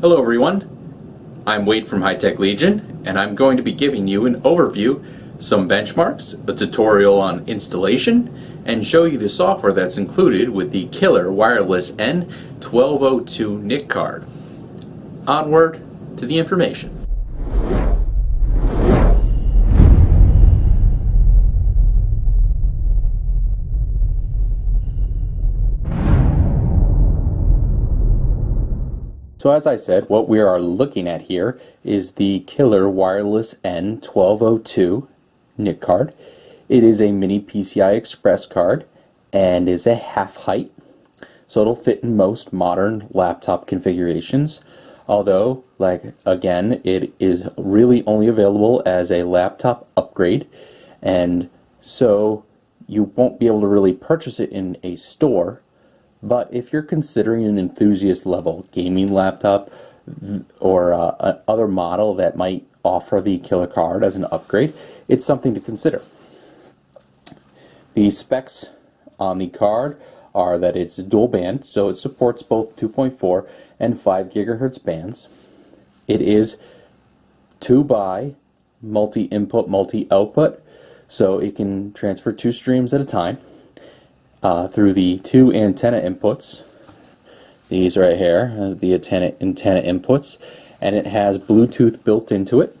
Hello everyone, I'm Wade from HiTech Legion and I'm going to be giving you an overview, some benchmarks, a tutorial on installation, and show you the software that's included with the Killer Wireless N1202 NIC card. Onward to the information. So as I said, what we are looking at here is the Killer Wireless N1202 NIC card. It is a mini PCI Express card and is a half height. So it'll fit in most modern laptop configurations. Although, like again, it is really only available as a laptop upgrade. And so you won't be able to really purchase it in a store but if you're considering an enthusiast level gaming laptop or uh, other model that might offer the killer card as an upgrade, it's something to consider. The specs on the card are that it's dual band, so it supports both 2.4 and 5 gigahertz bands. It is 2 by multi-input, multi-output, so it can transfer two streams at a time uh, through the two antenna inputs. These right here, uh, the antenna, antenna inputs, and it has Bluetooth built into it.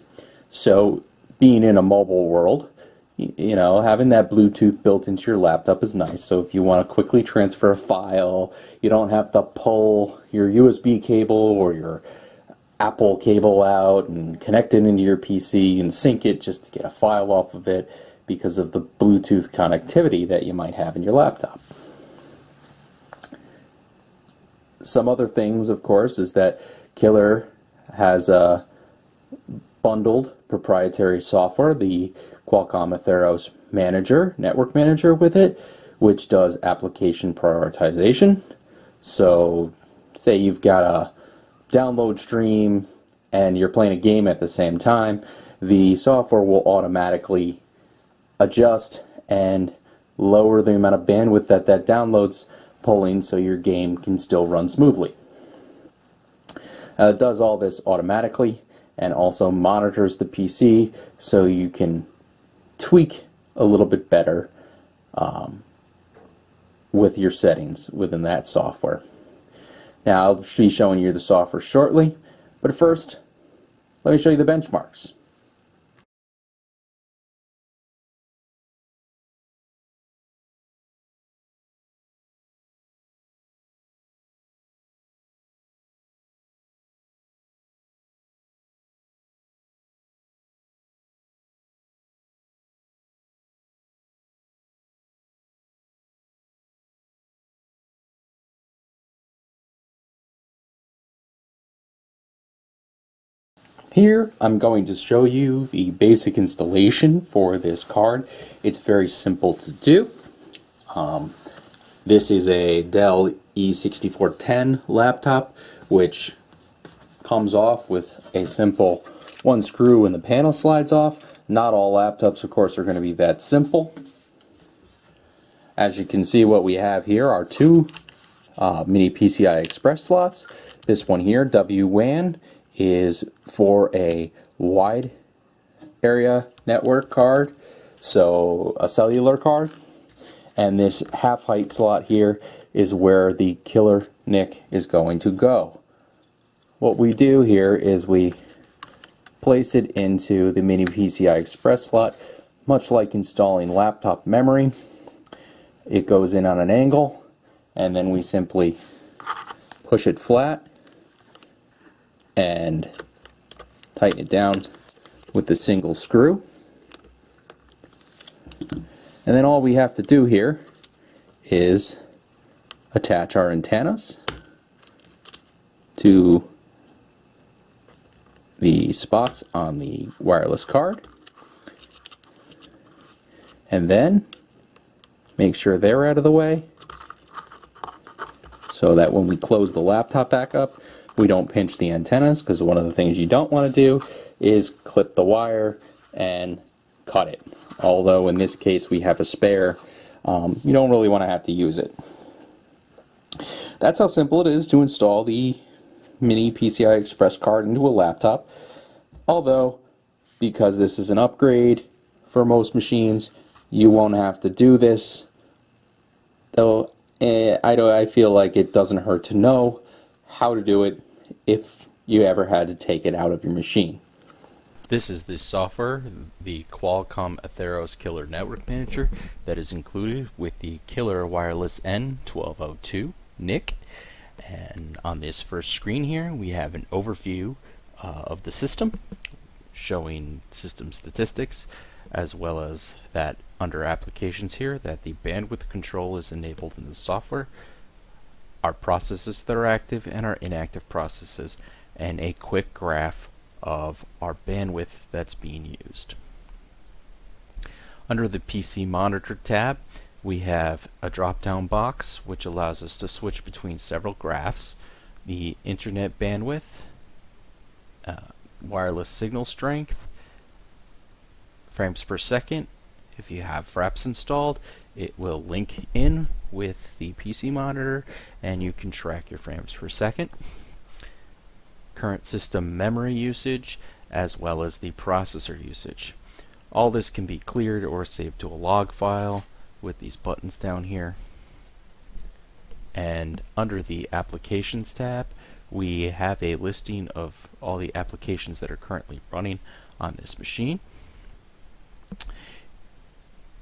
So being in a mobile world, you know, having that Bluetooth built into your laptop is nice. So if you want to quickly transfer a file, you don't have to pull your USB cable or your Apple cable out and connect it into your PC and sync it just to get a file off of it because of the Bluetooth connectivity that you might have in your laptop. Some other things, of course, is that Killer has a bundled proprietary software, the Qualcomm Atheros Manager, Network Manager with it, which does application prioritization. So, say you've got a download stream and you're playing a game at the same time, the software will automatically adjust and lower the amount of bandwidth that that download's pulling so your game can still run smoothly. Uh, it does all this automatically and also monitors the PC so you can tweak a little bit better um, with your settings within that software. Now I'll be showing you the software shortly, but first let me show you the benchmarks. Here I'm going to show you the basic installation for this card. It's very simple to do. Um, this is a Dell E6410 laptop which comes off with a simple one screw and the panel slides off. Not all laptops of course are going to be that simple. As you can see what we have here are two uh, mini PCI Express slots. This one here, WWAN, is for a wide area network card, so a cellular card. And this half height slot here is where the killer NIC is going to go. What we do here is we place it into the mini PCI Express slot, much like installing laptop memory. It goes in on an angle, and then we simply push it flat and tighten it down with the single screw. And then all we have to do here is attach our antennas to the spots on the wireless card and then make sure they're out of the way so that when we close the laptop back up we don't pinch the antennas because one of the things you don't want to do is clip the wire and cut it. Although in this case we have a spare, um, you don't really want to have to use it. That's how simple it is to install the mini PCI Express card into a laptop. Although, because this is an upgrade for most machines, you won't have to do this. Though eh, I, I feel like it doesn't hurt to know how to do it if you ever had to take it out of your machine. This is the software, the Qualcomm Atheros Killer Network Manager that is included with the Killer Wireless N1202 NIC. And on this first screen here, we have an overview uh, of the system showing system statistics as well as that under applications here that the bandwidth control is enabled in the software, our processes that are active and our inactive processes, and a quick graph of our bandwidth that's being used. Under the PC Monitor tab, we have a drop-down box which allows us to switch between several graphs, the internet bandwidth, uh, wireless signal strength, frames per second. If you have Fraps installed, it will link in with the PC monitor and you can track your frames per second current system memory usage, as well as the processor usage. All this can be cleared or saved to a log file with these buttons down here. And under the Applications tab, we have a listing of all the applications that are currently running on this machine.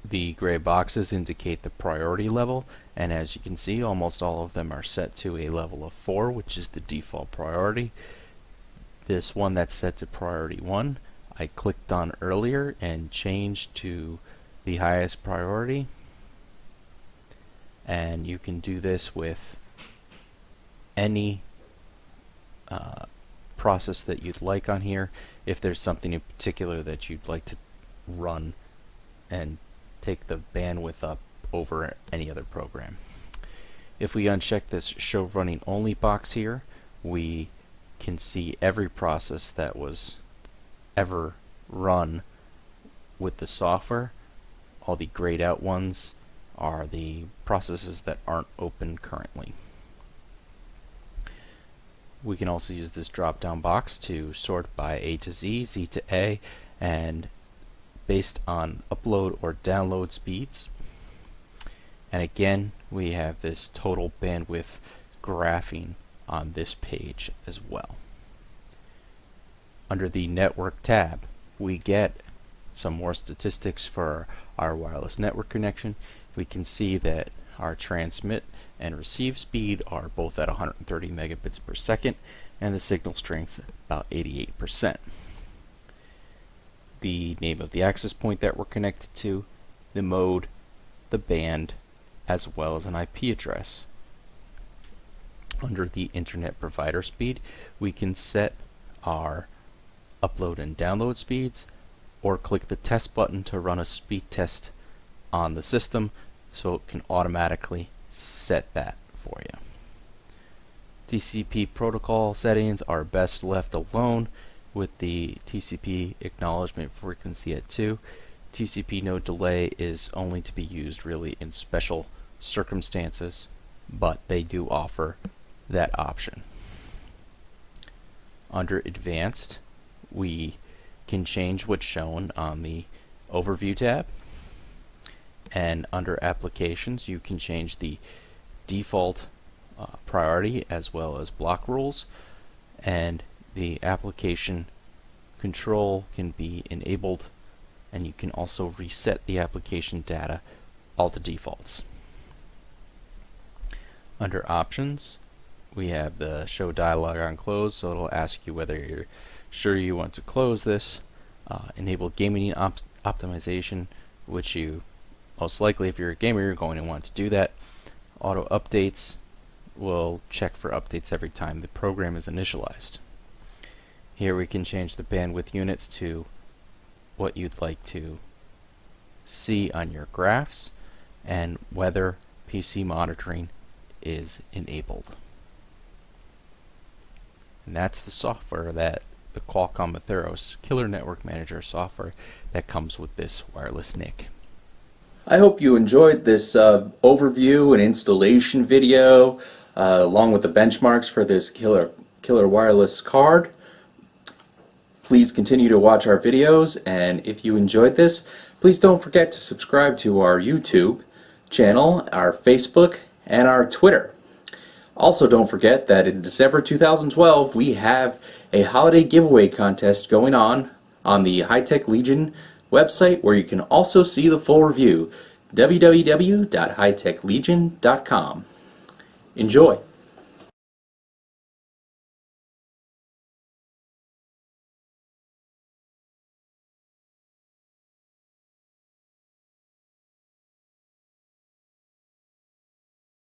The gray boxes indicate the priority level, and as you can see, almost all of them are set to a level of 4, which is the default priority. This one that's set to priority 1 I clicked on earlier and changed to the highest priority. And you can do this with any uh, process that you'd like on here. If there's something in particular that you'd like to run and take the bandwidth up over any other program. If we uncheck this show running only box here we can see every process that was ever run with the software. All the grayed out ones are the processes that aren't open currently. We can also use this drop down box to sort by A to Z, Z to A, and based on upload or download speeds. And again, we have this total bandwidth graphing on this page as well. Under the Network tab, we get some more statistics for our wireless network connection. We can see that our transmit and receive speed are both at 130 megabits per second and the signal strength about 88%. The name of the access point that we're connected to, the mode, the band, as well as an IP address under the internet provider speed we can set our upload and download speeds or click the test button to run a speed test on the system so it can automatically set that for you. TCP protocol settings are best left alone with the TCP acknowledgement frequency at 2. TCP no delay is only to be used really in special circumstances but they do offer that option. Under Advanced, we can change what's shown on the Overview tab. And under Applications, you can change the default uh, priority as well as block rules. And the application control can be enabled and you can also reset the application data all the defaults. Under options, we have the show dialog on close, so it'll ask you whether you're sure you want to close this. Uh, enable gaming op optimization, which you most likely, if you're a gamer, you're going to want to do that. Auto updates will check for updates every time the program is initialized. Here we can change the bandwidth units to what you'd like to see on your graphs and whether PC monitoring is enabled. And that's the software that the Qualcomm Atheros Killer Network Manager software that comes with this wireless NIC. I hope you enjoyed this uh, overview and installation video uh, along with the benchmarks for this Killer Killer Wireless card. Please continue to watch our videos, and if you enjoyed this, please don't forget to subscribe to our YouTube channel, our Facebook, and our Twitter. Also, don't forget that in December 2012, we have a holiday giveaway contest going on on the HiTech Legion website where you can also see the full review www.hitechlegion.com. Enjoy!